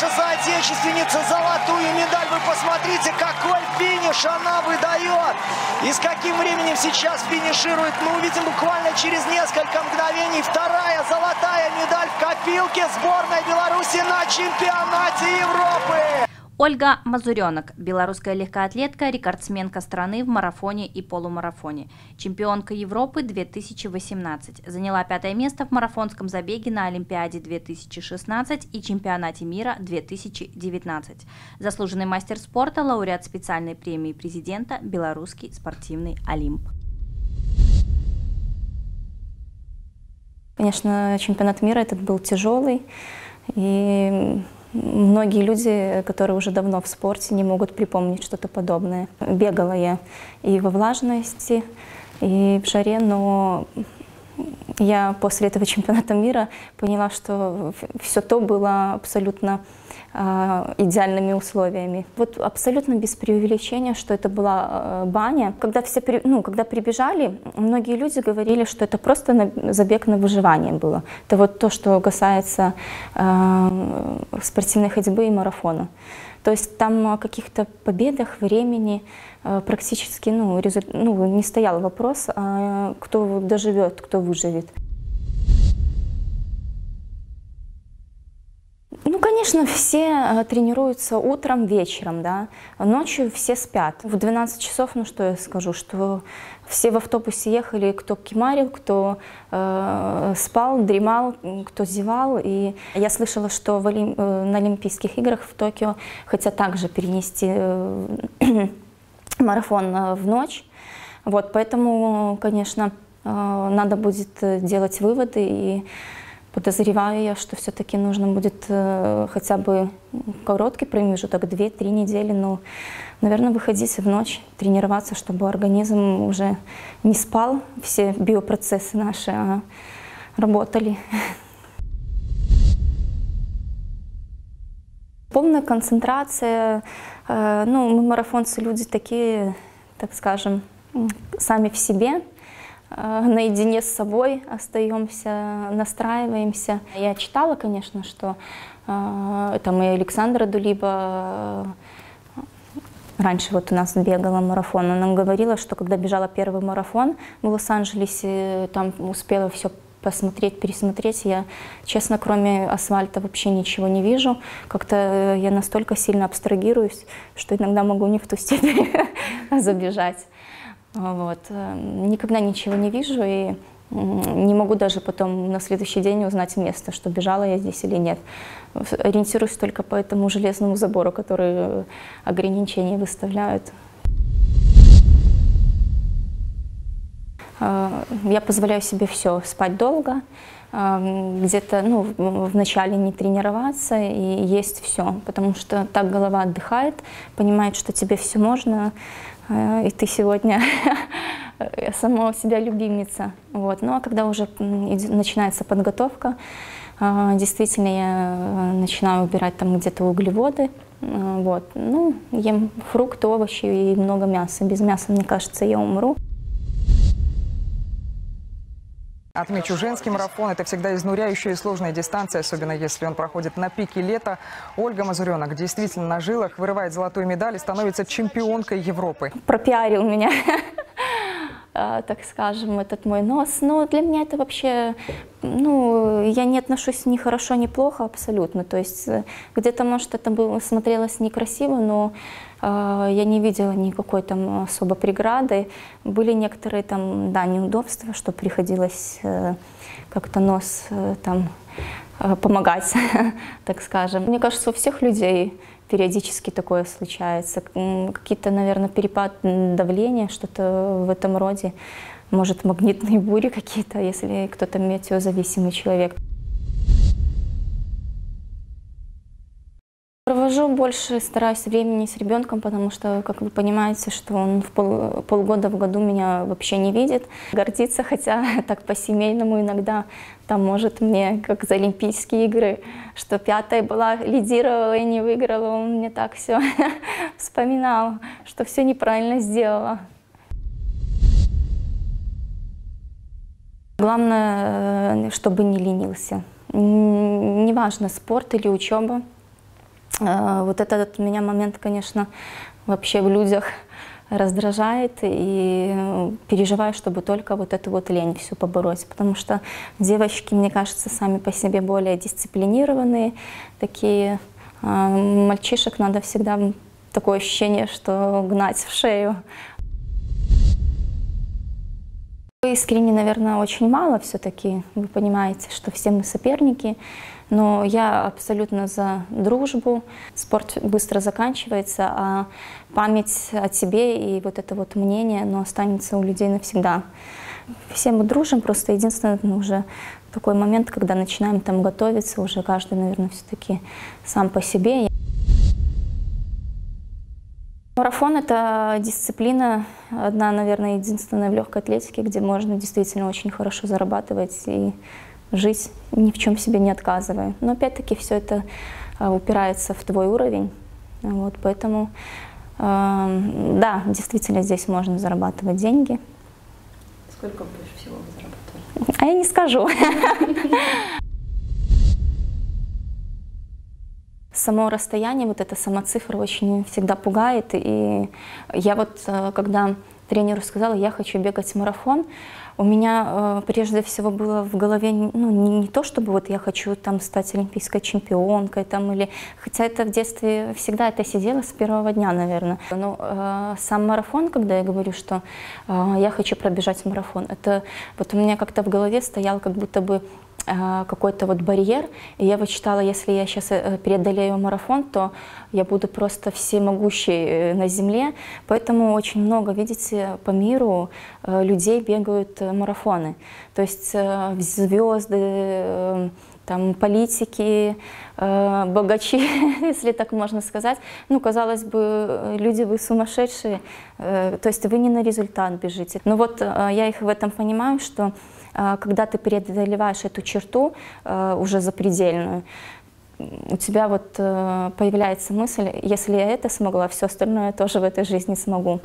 наша соотечественница золотую медаль. Вы посмотрите, какой финиш она выдает. И с каким временем сейчас финиширует. Мы увидим буквально через несколько мгновений. Вторая золотая медаль в копилке сборной Беларуси на чемпионате Европы. Ольга Мазуренок, белорусская легкоатлетка, рекордсменка страны в марафоне и полумарафоне, чемпионка Европы 2018, заняла пятое место в марафонском забеге на Олимпиаде 2016 и чемпионате мира 2019, заслуженный мастер спорта, лауреат специальной премии президента Белорусский спортивный Олимп. Конечно, чемпионат мира этот был тяжелый, и Многие люди, которые уже давно в спорте, не могут припомнить что-то подобное. Бегала я и во влажности, и в жаре, но я после этого чемпионата мира поняла, что все то было абсолютно э, идеальными условиями. Вот абсолютно без преувеличения, что это была э, баня. Когда все, при, ну, когда прибежали, многие люди говорили, что это просто на, забег на выживание было. Это вот то, что касается э, спортивной ходьбы и марафона. То есть там о каких-то победах, времени э, практически ну, ну, не стоял вопрос, а кто доживет, кто выживет. Ну, конечно, все э, тренируются утром, вечером, да. Ночью все спят. В 12 часов, ну что я скажу, что все в автобусе ехали, кто кемарил, кто э, спал, дремал, кто зевал. И я слышала, что в Олим... Э, на Олимпийских играх в Токио хотят также перенести э, марафон э, в ночь. Вот, поэтому, конечно, э, надо будет делать выводы и Подозреваю я, что все-таки нужно будет э, хотя бы короткий промежуток, 2-3 недели, но, наверное, выходить в ночь, тренироваться, чтобы организм уже не спал, все биопроцессы наши а работали. Полная концентрация. Э, ну, мы марафонцы люди такие, так скажем, сами в себе. Э, наедине с собой остаемся, настраиваемся. Я читала, конечно, что э, там и Александра Дулиба э, раньше вот у нас бегала марафон, она говорила, что когда бежала первый марафон в Лос-Анджелесе, там успела все посмотреть, пересмотреть. Я, честно, кроме асфальта вообще ничего не вижу. Как-то я настолько сильно абстрагируюсь, что иногда могу не в ту степень забежать. Вот. Никогда ничего не вижу и не могу даже потом на следующий день узнать место, что бежала я здесь или нет. Ориентируюсь только по этому железному забору, который ограничения выставляют. Я позволяю себе все, спать долго, э, где-то ну, вначале не тренироваться и есть все, потому что так голова отдыхает, понимает, что тебе все можно, Э, и ты сегодня сама себя любимица. Вот. Ну а когда уже начинается подготовка, э, действительно я э, начинаю убирать там где-то углеводы, вот. Ну, ем фрукты, овощи и много мяса. Без мяса, мне кажется, я умру. Отмечу, женский марафон – это всегда изнуряющая и сложная дистанция, особенно если он проходит на пике лета. Ольга Мазуренок действительно на жилах вырывает золотую медаль и становится чемпионкой Европы. Пропиарил меня, так скажем, этот мой нос. Но для меня это вообще, ну, я не отношусь ни хорошо, ни плохо абсолютно. То есть э, где-то, может, это было, смотрелось некрасиво, но а, я не видела никакой там особо преграды. Были некоторые там, да, неудобства, что приходилось э, как-то нос э, там э, помогать, так скажем. Мне кажется, у всех людей периодически такое случается. Какие-то, наверное, перепад давления, что-то в этом роде. Может, магнитные бури какие-то, если кто-то метеозависимый человек. Провожу больше, стараюсь времени с ребенком, потому что, как вы понимаете, что он в пол, полгода в году меня вообще не видит. Гордится, хотя так по-семейному иногда там может мне, как за Олимпийские игры, что пятая была, лидировала и не выиграла, он мне так все вспоминал, что все неправильно сделала. Главное, э, чтобы не ленился. Неважно, спорт или учеба, вот этот меня момент, конечно, вообще в людях раздражает и переживаю, чтобы только вот эту вот лень всю побороть, потому что девочки, мне кажется, сами по себе более дисциплинированные, такие, а мальчишек надо всегда такое ощущение, что гнать в шею. Искренне, наверное, очень мало все-таки. Вы понимаете, что все мы соперники. Но я абсолютно за дружбу. Спорт быстро заканчивается, а память о себе и вот это вот мнение, оно останется у людей навсегда. Все мы дружим, просто единственное, ну, уже такой момент, когда начинаем там готовиться, уже каждый, наверное, все-таки сам по себе. Марафон – это дисциплина, одна, наверное, единственная в легкой атлетике, где можно действительно очень хорошо зарабатывать и жить ни в чем себе не отказывая. Но опять-таки все это а, упирается в твой уровень. Вот, поэтому, э, да, действительно здесь можно зарабатывать деньги. Сколько больше всего вы зарабатывали? А я не скажу. Само расстояние, вот эта сама цифра очень всегда пугает. И я вот, э, когда тренеру сказала, я хочу бегать марафон, у меня э, прежде всего было в голове ну, не, не то, чтобы вот я хочу там стать олимпийской чемпионкой, там, или, хотя это в детстве всегда это сидело с первого дня, наверное. Но э, сам марафон, когда я говорю, что э, я хочу пробежать марафон, это вот у меня как-то в голове стоял как будто бы какой-то вот барьер. И я вычитала, если я сейчас э, преодолею марафон, то я буду просто всемогущей э, на земле. Поэтому очень много, видите, по миру людей бегают марафоны. То есть звезды, там, политики, богачи, если так можно сказать. Ну, казалось бы, люди вы сумасшедшие, то есть вы не на результат бежите. Но вот я их в этом понимаю, что когда ты преодолеваешь эту черту э, уже запредельную, у тебя вот э, появляется мысль, если я это смогла, все остальное тоже в этой жизни смогу.